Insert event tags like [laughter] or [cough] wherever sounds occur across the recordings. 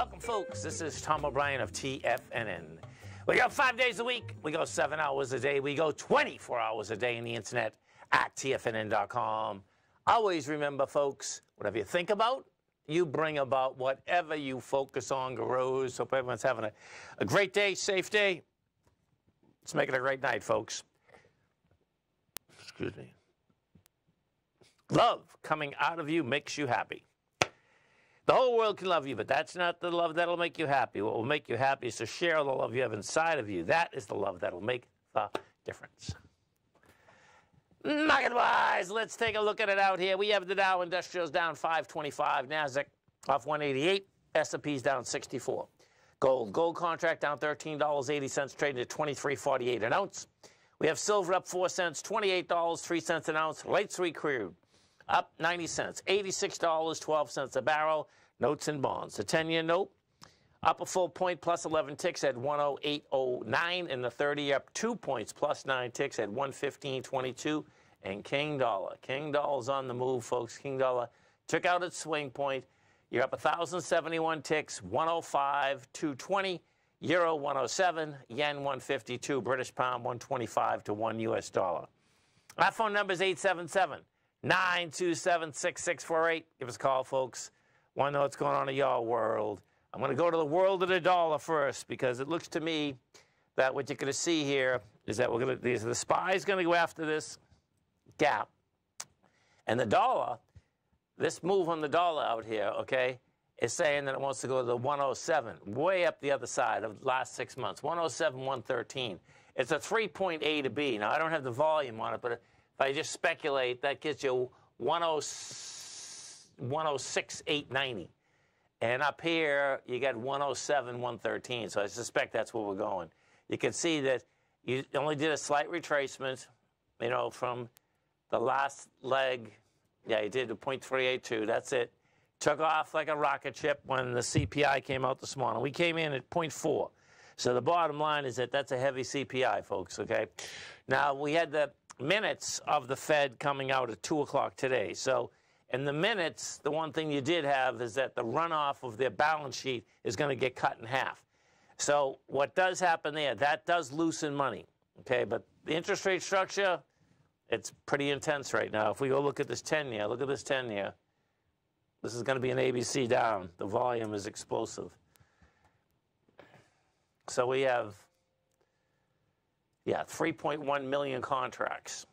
Welcome, folks. This is Tom O'Brien of TFNN. We go five days a week. We go seven hours a day. We go 24 hours a day in the internet at TFNN.com. Always remember, folks, whatever you think about, you bring about whatever you focus on grows. Hope everyone's having a, a great day, safe day. Let's make it a great night, folks. Excuse me. Love coming out of you makes you happy. The whole world can love you, but that's not the love that'll make you happy. What will make you happy is to share the love you have inside of you. That is the love that'll make the difference. Market wise, let's take a look at it out here. We have the Dow Industrials down 525, Nasdaq off 188, S&P's down 64. Gold, gold contract down $13.80, trading at 23.48 an ounce. We have silver up 4 cents, $28, 3 cents an ounce. Light sweet crude up 90 cents, $86.12 a barrel. Notes and bonds. The 10 year note up a full point plus 11 ticks at 108.09. And the 30 up two points plus nine ticks at 115.22. And King Dollar. King Dollar's on the move, folks. King Dollar took out its swing point. You're up 1,071 ticks, 105, 220. Euro 107, yen 152, British pound 125 to 1 US dollar. Our phone number is 877 927 6648. Give us a call, folks. Want to know what's going on in your world. I'm going to go to the world of the dollar first because it looks to me that what you're going to see here is that we're going to, these, the SPY is going to go after this gap. And the dollar, this move on the dollar out here, okay, is saying that it wants to go to the 107, way up the other side of the last six months, 107, 113. It's a 3.8 A to B. Now, I don't have the volume on it, but I just speculate, that gets you 106, 890. And up here, you got 107, 113. So I suspect that's where we're going. You can see that you only did a slight retracement, you know, from the last leg. Yeah, you did a 0.382. That's it took off like a rocket ship when the CPI came out this morning. We came in at 0.4. So the bottom line is that that's a heavy CPI, folks, okay? Now, we had the minutes of the Fed coming out at 2 o'clock today. So in the minutes, the one thing you did have is that the runoff of their balance sheet is going to get cut in half. So what does happen there, that does loosen money, okay? But the interest rate structure, it's pretty intense right now. If we go look at this 10-year, look at this 10-year. This is going to be an ABC down. The volume is explosive. So we have, yeah, 3.1 million contracts.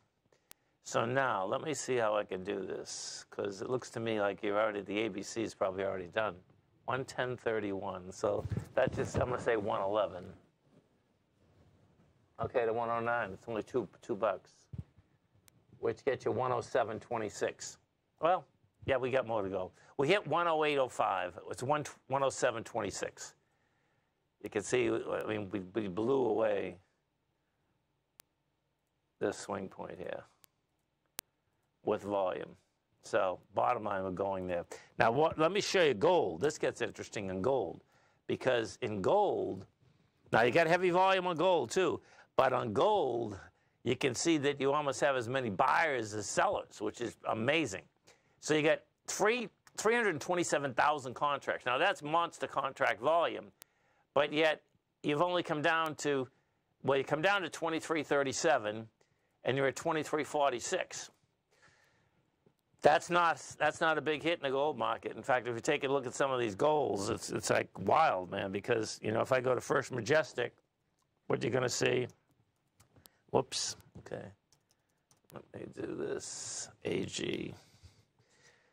So now, let me see how I can do this, because it looks to me like you're already, the ABC is probably already done. 110.31, so that just, I'm going to say 111. Okay, to 109, it's only two, two bucks, which gets you 107.26. Well, yeah, we got more to go. We hit 108.05. It's 107.26. You can see, I mean, we, we blew away this swing point here with volume. So bottom line, we're going there. Now, what, let me show you gold. This gets interesting in gold because in gold, now you got heavy volume on gold too, but on gold, you can see that you almost have as many buyers as sellers, which is amazing. So you got three, 327,000 contracts. Now that's monster contract volume, but yet you've only come down to, well, you come down to 2337 and you're at 2346. That's not, that's not a big hit in the gold market. In fact, if you take a look at some of these goals, it's, it's like wild, man, because, you know, if I go to First Majestic, what you're going to see, whoops, okay, let me do this, AG.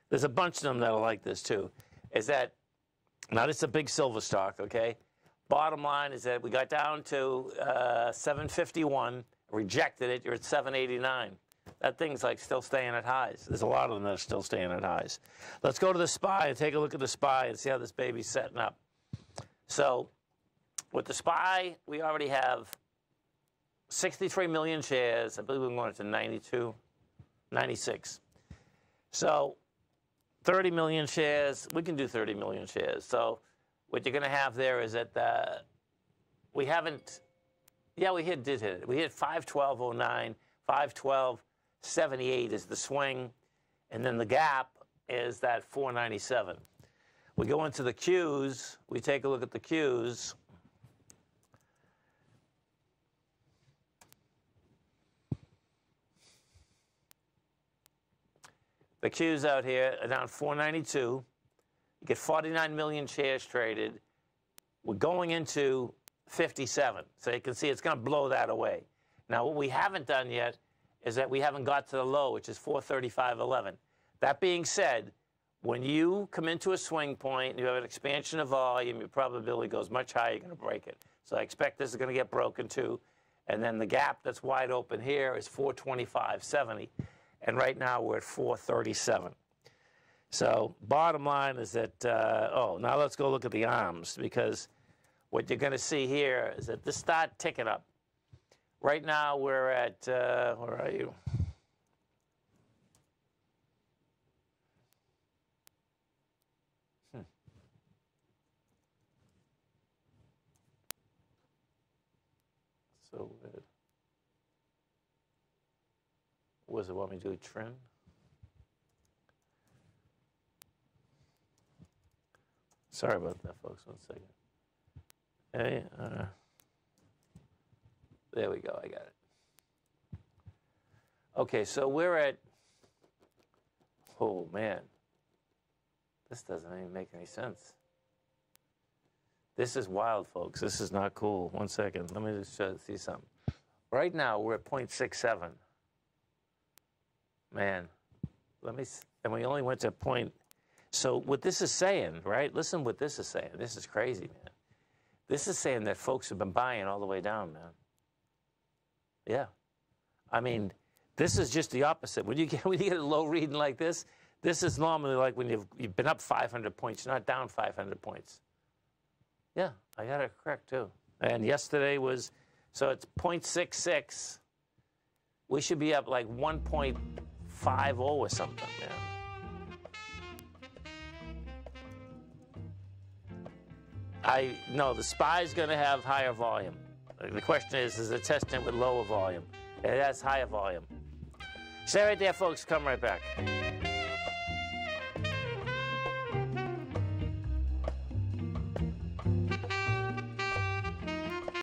There's a bunch of them that are like this too. Is that now is a big silver stock, okay? Bottom line is that we got down to uh, 751, rejected it. You're at 789. That thing's like still staying at highs. There's a lot of them that are still staying at highs. Let's go to the SPY and take a look at the SPY and see how this baby's setting up. So, with the SPY, we already have 63 million shares. I believe we're going to 92, 96. So 30 million shares, we can do 30 million shares. So what you're going to have there is that the, we haven't, yeah, we hit, did hit it. We hit 512.09, 512.78 is the swing, and then the gap is that 497. We go into the Qs. We take a look at the Qs. The Qs out here are down 492. You get 49 million shares traded. We're going into 57. So you can see it's going to blow that away. Now, what we haven't done yet is that we haven't got to the low, which is 435.11. That being said, when you come into a swing point you have an expansion of volume, your probability goes much higher, you're going to break it. So I expect this is going to get broken too. And then the gap that's wide open here is 425.70. And right now we're at 437. So bottom line is that, uh, oh, now let's go look at the arms because what you're going to see here is that this start ticking up. Right now we're at, uh, where are you? Hmm. So weird. What does it want me to do? Trim? Sorry about that, folks. One second. Hey, uh, there we go. I got it. Okay, so we're at. Oh man, this doesn't even make any sense. This is wild, folks. This is not cool. One second. Let me just show, see something. Right now, we're at 0.67. Man, let me, and we only went to point. So what this is saying, right? Listen what this is saying. This is crazy, man. This is saying that folks have been buying all the way down, man. Yeah. I mean, this is just the opposite. When you get [laughs] when you get a low reading like this, this is normally like when you've you've been up 500 points, not down 500 points. Yeah, I got it correct too. And yesterday was so it's 0.66. We should be up like 1.50 or something, man. I no, the SPY's going to have higher volume. The question is, is it testing with lower volume? It has higher volume. Stay right there, folks. Come right back.